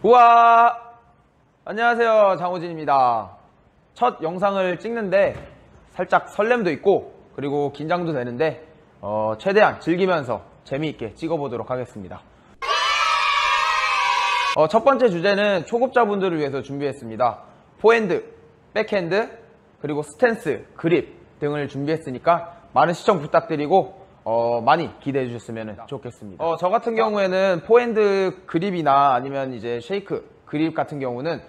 우와! 안녕하세요. 장우진입니다. 첫 영상을 찍는데 살짝 설렘도 있고 그리고 긴장도 되는데 어, 최대한 즐기면서 재미있게 찍어보도록 하겠습니다. 어, 첫 번째 주제는 초급자분들을 위해서 준비했습니다. 포핸드, 백핸드, 그리고 스탠스, 그립 등을 준비했으니까 많은 시청 부탁드리고 어, 많이 기대해 주셨으면 좋겠습니다. 어, 저 같은 경우에는 포핸드 그립이나 아니면 이제 쉐이크 그립 같은 경우는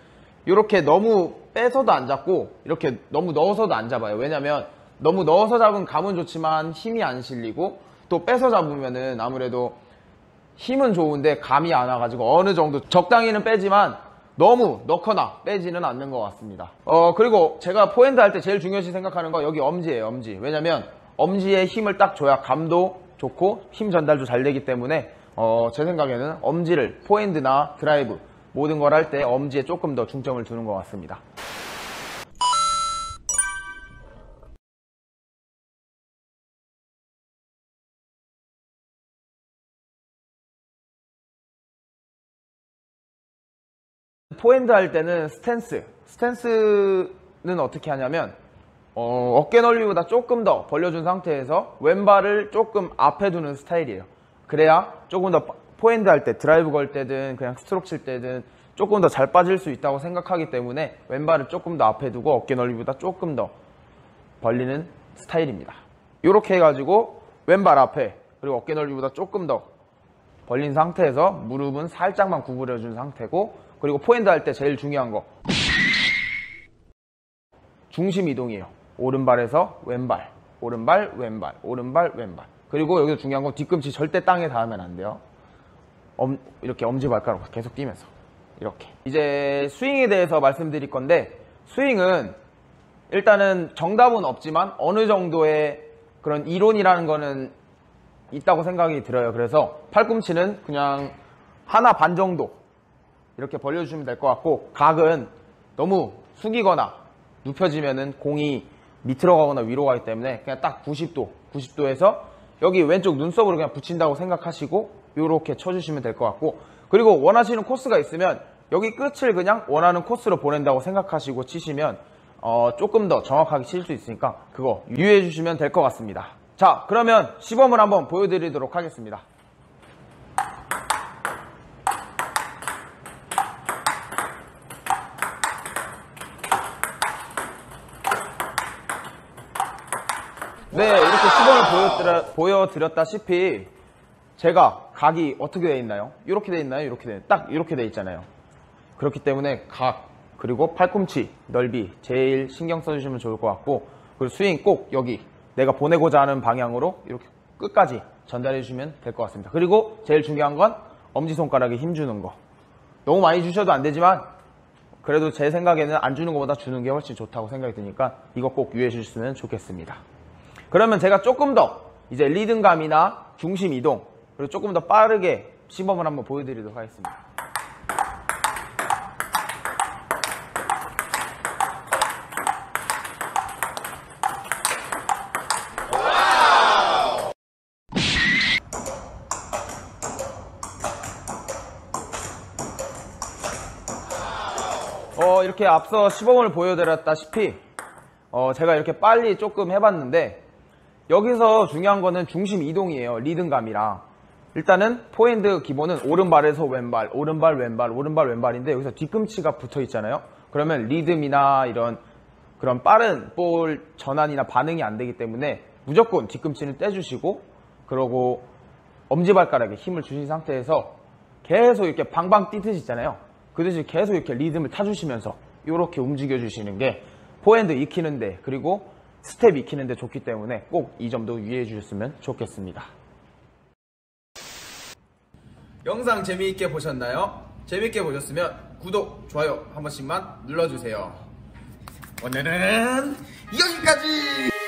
이렇게 너무 빼서도 안 잡고 이렇게 너무 넣어서도 안 잡아요. 왜냐면 너무 넣어서 잡은 감은 좋지만 힘이 안 실리고 또 빼서 잡으면은 아무래도 힘은 좋은데 감이 안 와가지고 어느 정도 적당히는 빼지만 너무 넣거나 빼지는 않는 것 같습니다. 어 그리고 제가 포핸드 할 때 제일 중요시 생각하는 거 여기 엄지예요 엄지. 왜냐면 엄지에 힘을 딱 줘야 감도 좋고 힘 전달도 잘 되기 때문에 어, 제 생각에는 엄지를 포핸드나 드라이브 모든 걸 할 때 엄지에 조금 더 중점을 두는 것 같습니다. 포핸드 할 때는 스탠스. 스탠스는 어떻게 하냐면 어, 어깨 넓이보다 조금 더 벌려준 상태에서 왼발을 조금 앞에 두는 스타일이에요. 그래야 조금 더 포핸드 할 때, 드라이브 걸 때든 그냥 스트로크 칠 때든 조금 더 잘 빠질 수 있다고 생각하기 때문에 왼발을 조금 더 앞에 두고 어깨 넓이보다 조금 더 벌리는 스타일입니다. 이렇게 해가지고 왼발 앞에 그리고 어깨 넓이보다 조금 더 벌린 상태에서 무릎은 살짝만 구부려준 상태고 그리고 포핸드 할 때 제일 중요한 거 중심 이동이에요. 오른발에서 왼발, 오른발, 왼발, 오른발, 왼발. 그리고 여기서 중요한 건 뒤꿈치 절대 땅에 닿으면 안 돼요. 엄, 이렇게 엄지발가락 계속 뛰면서 이렇게. 이제 스윙에 대해서 말씀드릴 건데 스윙은 일단은 정답은 없지만 어느 정도의 그런 이론이라는 거는 있다고 생각이 들어요. 그래서 팔꿈치는 그냥 하나 반 정도 이렇게 벌려주시면 될 것 같고 각은 너무 숙이거나 눕혀지면은 공이 밑으로 가거나 위로 가기 때문에 그냥 딱 90도 90도에서 여기 왼쪽 눈썹으로 그냥 붙인다고 생각하시고 이렇게 쳐주시면 될 것 같고 그리고 원하시는 코스가 있으면 여기 끝을 그냥 원하는 코스로 보낸다고 생각하시고 치시면 어, 조금 더 정확하게 칠 수 있으니까 그거 유의해 주시면 될 것 같습니다. 자 그러면 시범을 한번 보여드리도록 하겠습니다 네, 이렇게 시범을 보여드려, 보여드렸 다시피 제가 각이 어떻게 되어 있나요? 이렇게 되어 있나요? 이렇게 되어 딱 이렇게 되어 있잖아요. 그렇기 때문에 각 그리고 팔꿈치 넓이 제일 신경 써주시면 좋을 것 같고 그리고 스윙 꼭 여기 내가 보내고자 하는 방향으로 이렇게 끝까지 전달해 주시면 될 것 같습니다. 그리고 제일 중요한 건 엄지손가락에 힘주는 거. 너무 많이 주셔도 안 되지만 그래도 제 생각에는 안 주는 것보다 주는 게 훨씬 좋다고 생각이 드니까 이거 꼭 유의해 주셨으면 좋겠습니다. 그러면 제가 조금 더 이제 리듬감이나 중심 이동 그리고 조금 더 빠르게 시범을 한번 보여드리도록 하겠습니다. 어, 이렇게 앞서 시범을 보여드렸다시피 어, 제가 이렇게 빨리 조금 해봤는데 여기서 중요한 거는 중심 이동이에요. 리듬감이랑. 일단은 포핸드 기본은 오른발에서 왼발, 오른발, 왼발, 오른발, 왼발인데 여기서 뒤꿈치가 붙어 있잖아요. 그러면 리듬이나 이런 그런 빠른 볼 전환이나 반응이 안 되기 때문에 무조건 뒤꿈치는 떼주시고 그러고 엄지발가락에 힘을 주신 상태에서 계속 이렇게 방방 뛰듯이 있잖아요. 그듯이 계속 이렇게 리듬을 타주시면서 이렇게 움직여 주시는 게 포핸드 익히는데 그리고 스텝 익히는데 좋기 때문에 꼭 이 점도 유의해 주셨으면 좋겠습니다. 영상 재미있게 보셨나요? 재미있게 보셨으면 구독, 좋아요 한 번씩만 눌러주세요. 오늘은 여기까지!